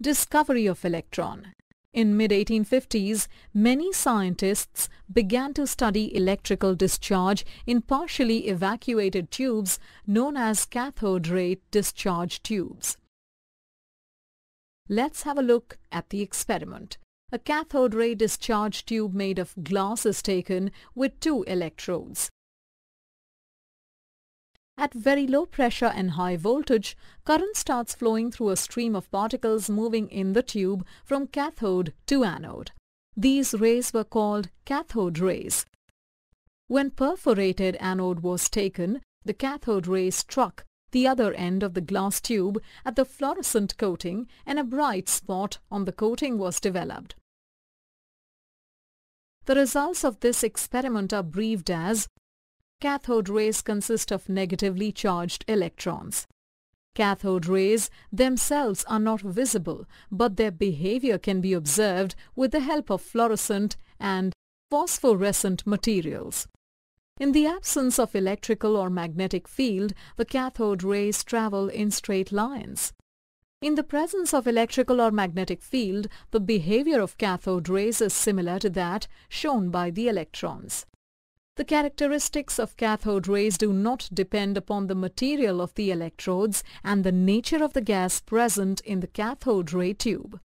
Discovery of electron in mid-1850s, many scientists began to study electrical discharge in partially evacuated tubes known as cathode ray discharge tubes. Let's have a look at the experiment. A cathode ray discharge tube made of glass is taken with two electrodes. At very low pressure and high voltage, current starts flowing through a stream of particles moving in the tube from cathode to anode. These rays were called cathode rays. When perforated anode was taken, the cathode ray struck the other end of the glass tube at the fluorescent coating and a bright spot on the coating was developed. The results of this experiment are briefed as Cathode rays consist of negatively charged electrons. Cathode rays themselves are not visible, but their behavior can be observed with the help of fluorescent and phosphorescent materials. In the absence of electrical or magnetic field, the cathode rays travel in straight lines. In the presence of electrical or magnetic field, the behavior of cathode rays is similar to that shown by the electrons. The characteristics of cathode rays do not depend upon the material of the electrodes and the nature of the gas present in the cathode ray tube.